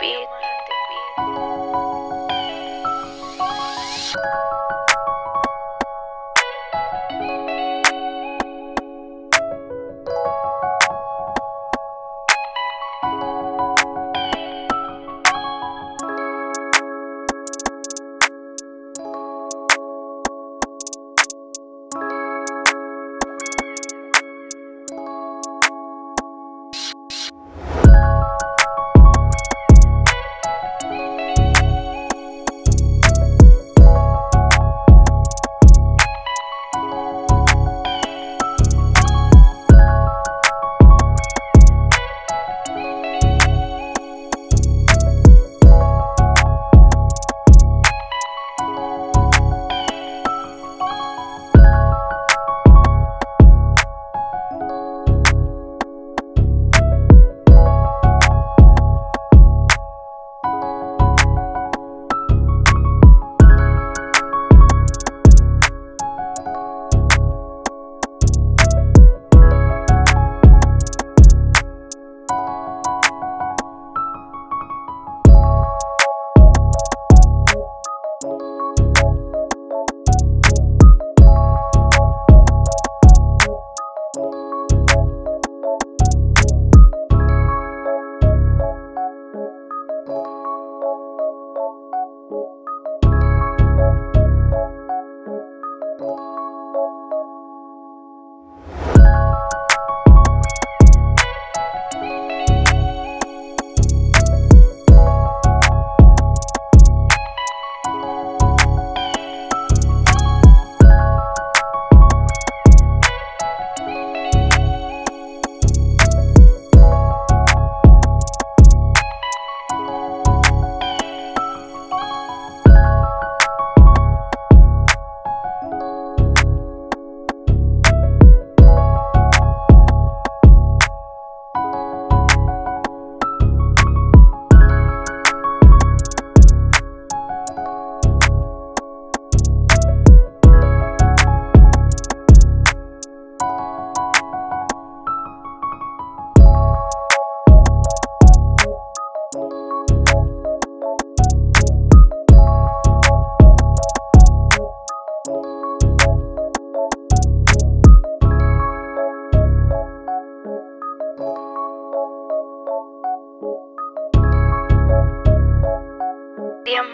bitch.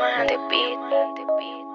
Man, the beat, the beat.